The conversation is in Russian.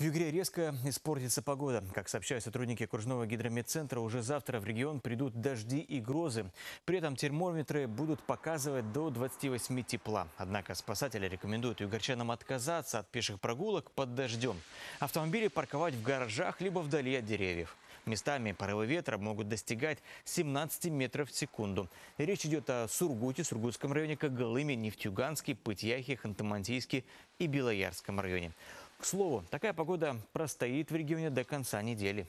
В Югре резко испортится погода. Как сообщают сотрудники окружного гидрометцентра, уже завтра в регион придут дожди и грозы. При этом термометры будут показывать до 28 тепла. Однако спасатели рекомендуют югорчанам отказаться от пеших прогулок под дождем. Автомобили парковать в гаражах либо вдали от деревьев. Местами порывы ветра могут достигать 17 метров в секунду. Речь идет о Сургуте, Сургутском районе, Когалыме, Нефтьюганске, Пытьяхе, Ханты-Мансийске и Белоярском районе. К слову, такая погода простоит в регионе до конца недели.